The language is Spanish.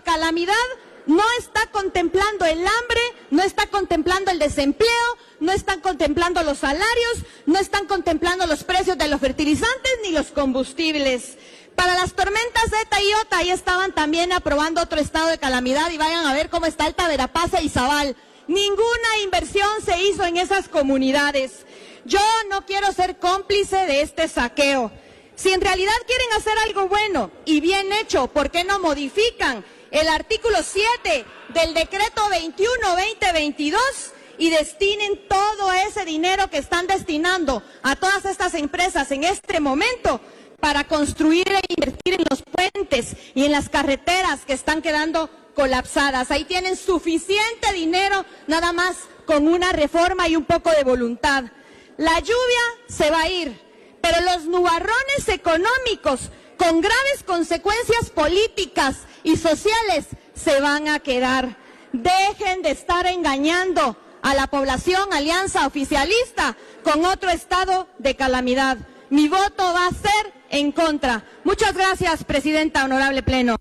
calamidad no está contemplando el hambre, no está contemplando el desempleo, no están contemplando los salarios, no están contemplando los precios de los fertilizantes ni los combustibles. Para las tormentas Zeta y Iota, ahí estaban también aprobando otro estado de calamidad y vayan a ver cómo está Alta Verapaz y Zabal. Ninguna inversión se hizo en esas comunidades. Yo no quiero ser cómplice de este saqueo. Si en realidad quieren hacer algo bueno y bien hecho, ¿por qué no modifican el artículo 7 del decreto 21-2022 y destinen todo ese dinero que están destinando a todas estas empresas en este momento para construir e invertir en los puentes y en las carreteras que están quedando colapsadas. Ahí tienen suficiente dinero nada más con una reforma y un poco de voluntad. La lluvia se va a ir, pero los nubarrones económicos con graves consecuencias políticas y sociales se van a quedar. Dejen de estar engañando a la población alianza oficialista con otro estado de calamidad. Mi voto va a ser en contra. Muchas gracias, Presidenta, honorable Pleno.